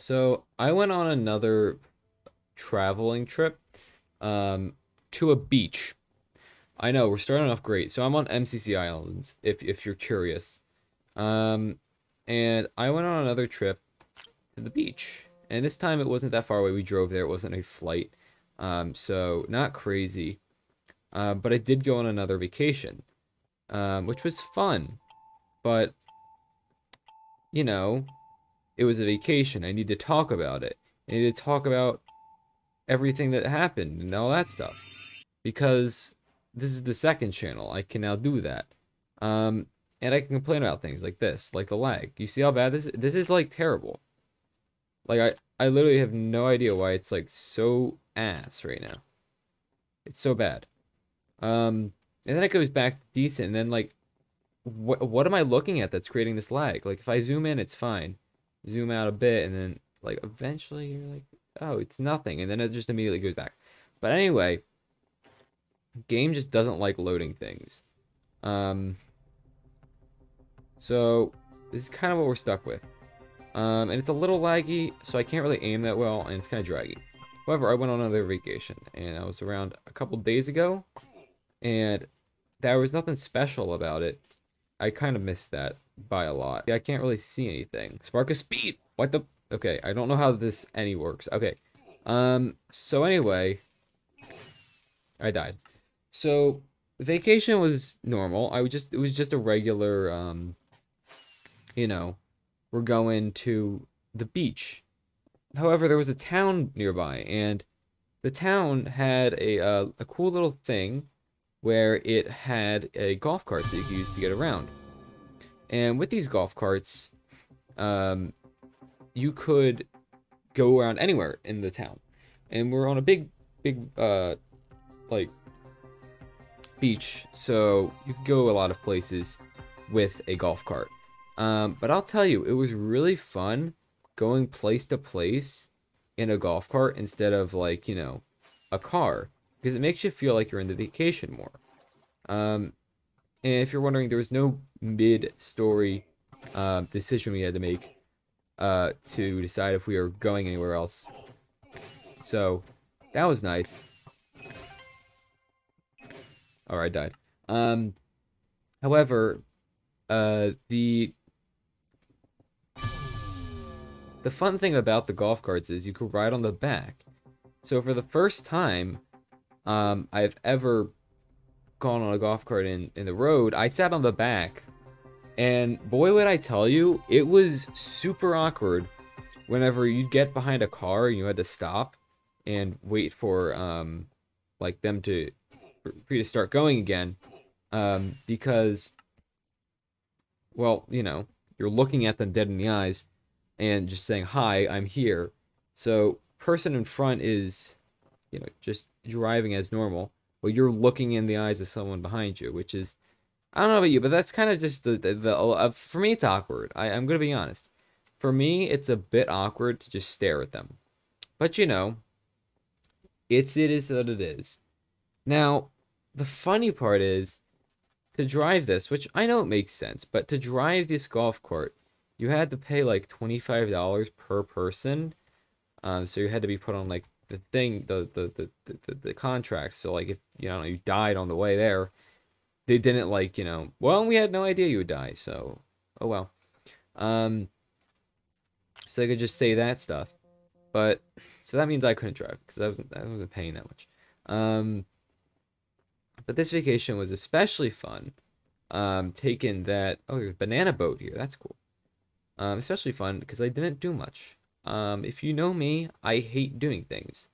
So I went on another traveling trip um, to a beach. I know we're starting off great. So I'm on MCC Islands, if if you're curious. Um, and I went on another trip to the beach, and this time it wasn't that far away. We drove there. It wasn't a flight, um, so not crazy. Uh, but I did go on another vacation, um, which was fun. But you know, it was a vacation. I need to talk about it. I need to talk about everything that happened and all that stuff. Because this is the second channel. I can now do that. Um, and I can complain about things like this, like the lag. You see how bad this is? This is like terrible. Like I, I literally have no idea why it's like so ass right now. It's so bad. Um, and then it goes back to decent, and then like, what what am I looking at that's creating this lag? Like if I zoom in, it's fine. Zoom out a bit, and then like eventually you're like, oh, it's nothing, and then it just immediately goes back. But anyway, game just doesn't like loading things. Um, so this is kind of what we're stuck with. Um, and it's a little laggy, so I can't really aim that well, and it's kind of draggy. However, I went on another vacation, and I was around a couple days ago, and there was nothing special about it. I kind of missed that by a lot. I can't really see anything. Spark of speed! What the? Okay, I don't know how this any works. Okay. Um, so anyway, I died. So, vacation was normal. I was just, it was just a regular, um, you know, we're going to the beach. However, there was a town nearby, and the town had a, uh, a cool little thing where it had a golf cart that you could use to get around. And with these golf carts, um, you could go around anywhere in the town. And we're on a big, big, uh, like, beach, so you could go a lot of places with a golf cart. Um, but I'll tell you, it was really fun going place to place in a golf cart instead of like, you know, a car. Because it makes you feel like you're in the vacation more. Um, and if you're wondering, there was no mid-story uh, decision we had to make uh, to decide if we were going anywhere else. So, that was nice. Or I died. Um, however, uh, the the fun thing about the golf carts is you could ride on the back. So for the first time um, I've ever gone on a golf cart in, in the road, I sat on the back. And boy, would I tell you, it was super awkward whenever you'd get behind a car and you had to stop and wait for um, like them to for you to start going again um, because well you know you're looking at them dead in the eyes and just saying hi i'm here so person in front is you know just driving as normal well you're looking in the eyes of someone behind you which is i don't know about you but that's kind of just the the, the uh, for me it's awkward. I, i'm gonna be honest. For me it's a bit awkward to just stare at them. But you know it's it is what it is. Now, the funny part is to drive this, which I know it makes sense, but to drive this golf cart, you had to pay like $25 per person. Um, so you had to be put on like the thing, the the, the, the, the, contract. So like if you know you died on the way there, they didn't like, you know, well, we had no idea you would die, so oh well. Um so they could just say that stuff. But so that means I couldn't drive because I wasn't I wasn't paying that much. Um but this vacation was especially fun. Um, taking that, oh, there's banana boat here. That's cool. Um, especially fun because I didn't do much. Um, if you know me, I hate doing things.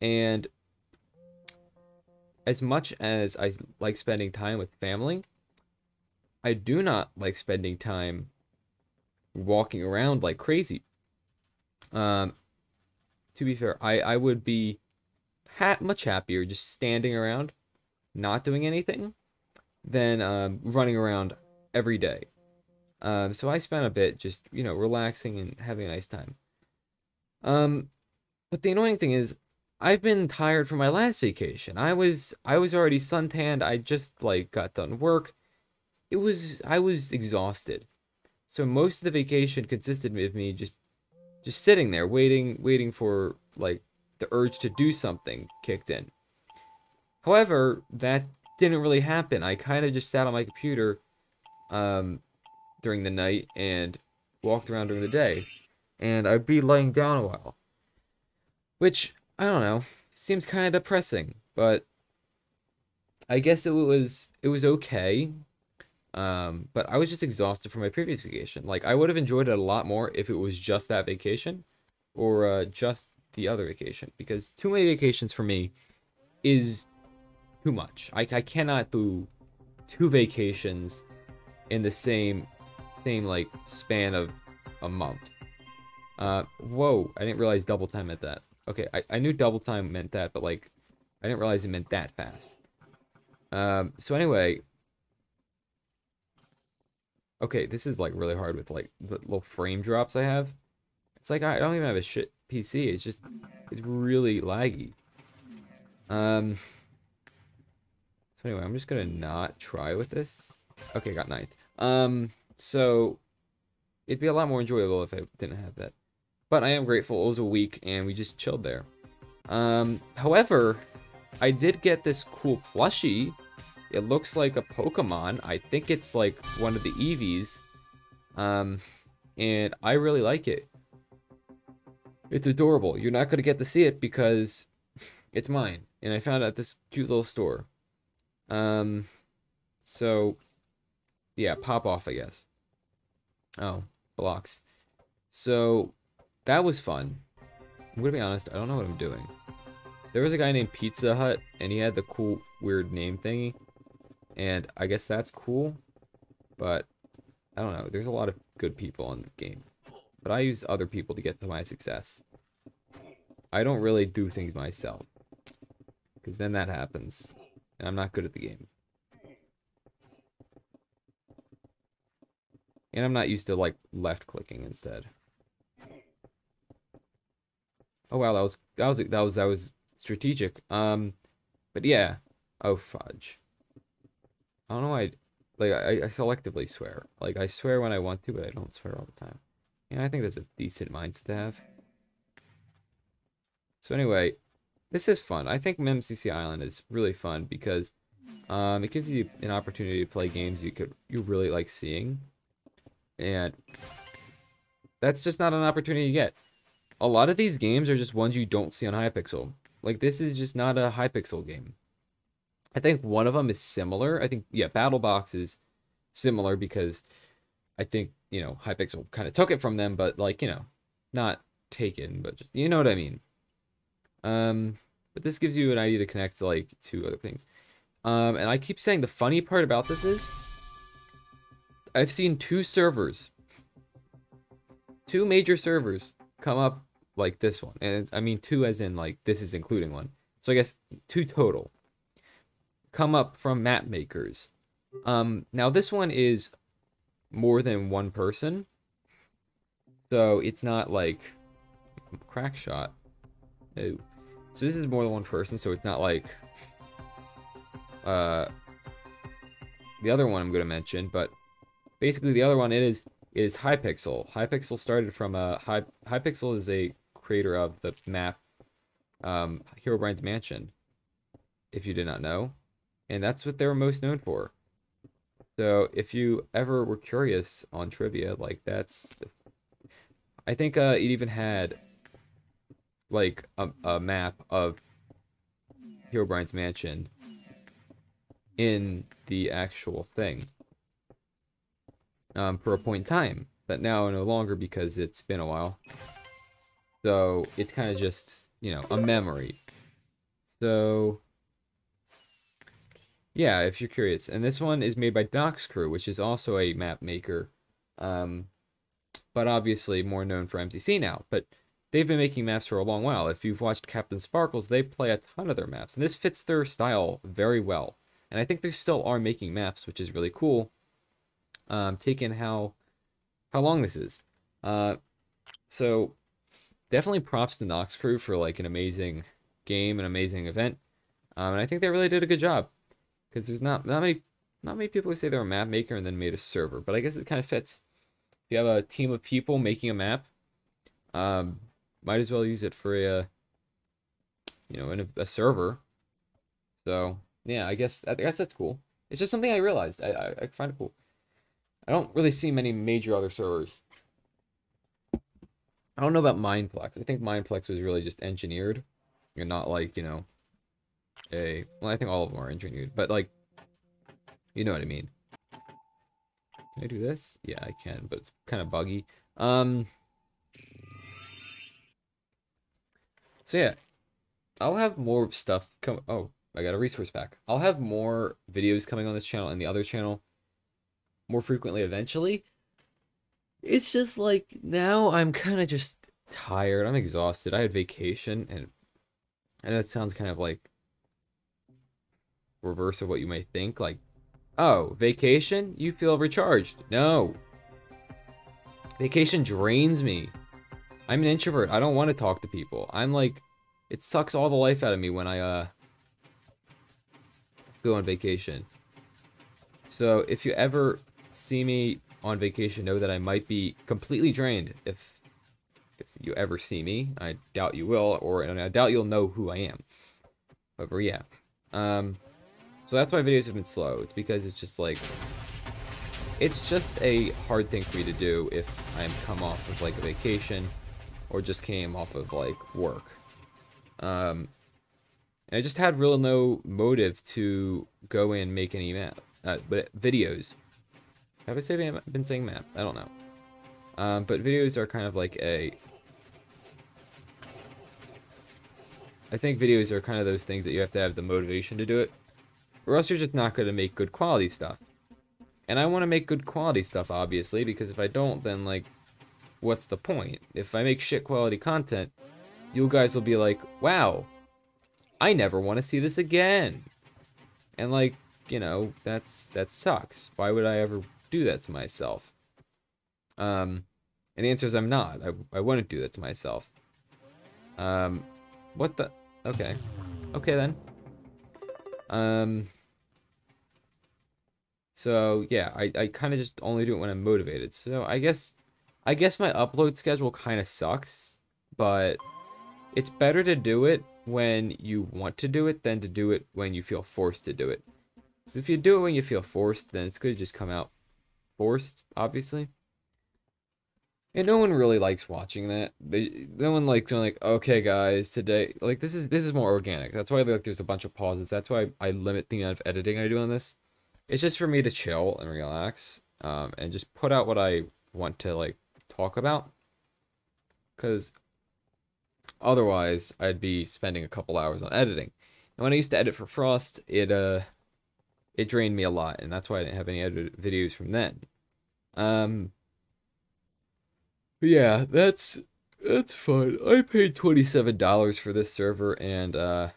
And as much as I like spending time with family, I do not like spending time walking around like crazy. Um, to be fair, I, I would be ha much happier just standing around not doing anything than um, running around every day. Um, so I spent a bit just, you know, relaxing and having a nice time. Um, but the annoying thing is, I've been tired from my last vacation. I was, I was already suntanned. I just, like, got done work. It was, I was exhausted. So most of the vacation consisted of me just just sitting there waiting waiting for like the urge to do something kicked in. However, that didn't really happen. I kind of just sat on my computer um, during the night and walked around during the day. And I'd be laying down a while. Which, I don't know, seems kind of depressing. But I guess it was it was okay. Um, but I was just exhausted from my previous vacation. Like, I would have enjoyed it a lot more if it was just that vacation or uh, just the other vacation. Because too many vacations for me is too much. I, I cannot do two vacations in the same same like span of a month. Uh, whoa! I didn't realize double time meant that. Okay, I, I knew double time meant that, but like, I didn't realize it meant that fast. Um, so anyway, okay, this is like really hard with like the little frame drops I have. It's like I don't even have a shit PC. It's just it's really laggy. Um. So anyway, I'm just gonna not try with this. Okay, got ninth. Um, so it'd be a lot more enjoyable if I didn't have that. But I am grateful. It was a week, and we just chilled there. Um, however, I did get this cool plushie. It looks like a Pokemon. I think it's like one of the Eevees. Um, and I really like it. It's adorable. You're not going to get to see it because it's mine. And I found it at this cute little store. Um, so, yeah, pop off, I guess. Oh, blocks. So, that was fun. I'm gonna be honest, I don't know what I'm doing. There was a guy named Pizza Hut, and he had the cool, weird name thingy. And I guess that's cool, but I don't know. There's a lot of good people in the game. But I use other people to get to my success. I don't really do things myself. Because then that happens. And I'm not good at the game. And I'm not used to, like, left-clicking instead. Oh, wow, that was, that was, that was, that was strategic. Um, but yeah. Oh, fudge. I don't know why, I, like, I, I selectively swear. Like, I swear when I want to, but I don't swear all the time. Yeah, I think that's a decent mindset to have. So anyway, this is fun. I think MCC Island is really fun because um, it gives you an opportunity to play games you could you really like seeing, and that's just not an opportunity you get. A lot of these games are just ones you don't see on Hypixel. Like this is just not a Hypixel game. I think one of them is similar. I think yeah, Battle Box is similar because I think you know Hypixel kind of took it from them, but like you know, not taken, but just you know what I mean. Um, but this gives you an idea to connect like to other things. Um, and I keep saying the funny part about this is I've seen two servers, two major servers come up like this one. And I mean two as in like this is including one. So I guess two total come up from map makers. Um, now this one is more than one person. So it's not like crack shot. Oh. So this is more than one person, so it's not like uh the other one I'm going to mention, but basically the other one it is is Hypixel. Hypixel started from a Hy Hypixel is a creator of the map um Herobrine's Mansion. If you did not know, and that's what they're most known for. So if you ever were curious on trivia, like that's, I think uh, it even had like a, a map of Herobrine's mansion in the actual thing um, for a point in time, but now no longer because it's been a while. So it's kind of just, you know, a memory. So yeah, if you're curious. And this one is made by Noxcrew, which is also a map maker. Um, but obviously more known for MCC now. But they've been making maps for a long while. If you've watched CaptainSparklez, they play a ton of their maps. And this fits their style very well. And I think they still are making maps, which is really cool. Um, taking how how long this is. Uh, so definitely props to Noxcrew for like an amazing game, an amazing event. Um, and I think they really did a good job because there's not not many not many people who say they're a map maker and then made a server, but I guess it kind of fits. If you have a team of people making a map, Um, might as well use it for a, uh, you know, in a, a server. So yeah, I guess I guess that's cool. It's just something I realized. I, I, I find it cool. I don't really see many major other servers. I don't know about Mineplex. I think Mineplex was really just engineered, and not like you know, a. Well, I think all of them are engineered, but like, you know what I mean. Can I do this? Yeah, I can, but it's kind of buggy. Um. So yeah, I'll have more stuff come. Oh, I got a resource pack. I'll have more videos coming on this channel and the other channel more frequently eventually. It's just like now I'm kind of just tired. I'm exhausted. I had vacation and I know it sounds kind of like reverse of what you may think. Like, oh, vacation? You feel recharged. No. Vacation drains me. I'm an introvert. I don't want to talk to people. I'm like, it sucks all the life out of me when I, uh, go on vacation. So if you ever see me on vacation, know that I might be completely drained if if you ever see me. I doubt you will, or and I doubt you'll know who I am. However, yeah. Um, so that's why videos have been slow. It's because it's just like it's just a hard thing for me to do if I'm come off of like a vacation or just came off of like work. Um, and I just had real no motive to go and make any map, uh, videos. Have I say been saying map? I don't know. Um, but videos are kind of like a. I think videos are kind of those things that you have to have the motivation to do it, or else you're just not going to make good quality stuff. And I want to make good quality stuff, obviously, because if I don't, then like, what's the point? If I make shit quality content, you guys will be like, wow, I never want to see this again. And like, you know, that's that sucks. Why would I ever do that to myself? Um, and the answer is I'm not. I, I wouldn't do that to myself. Um, what the? Okay. Okay then. Um, so yeah, I, I kind of just only do it when I'm motivated. So I guess, I guess my upload schedule kind of sucks, but it's better to do it when you want to do it than to do it when you feel forced to do it. So if you do it when you feel forced, then it's going to just come out forced, obviously. And no one really likes watching that. They, no one likes going like, okay, guys, today, like this is this is more organic. That's why like there's a bunch of pauses. That's why I limit the amount of editing I do on this. It's just for me to chill and relax, um, and just put out what I want to like talk about. Cause Otherwise, I'd be spending a couple hours on editing. And when I used to edit for Frost, it uh it drained me a lot, and that's why I didn't have any other videos from then. Um yeah, that's that's fun. I paid $27 for this server and uh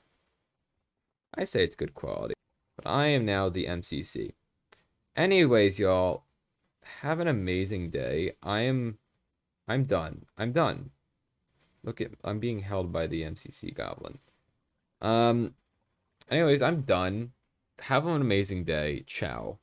I say it's good quality. But I am now the MCC. Anyways, y'all, have an amazing day. I am I'm done. I'm done. Look at, I'm being held by the MCC goblin. Um, anyways, I'm done. Have an amazing day. Ciao.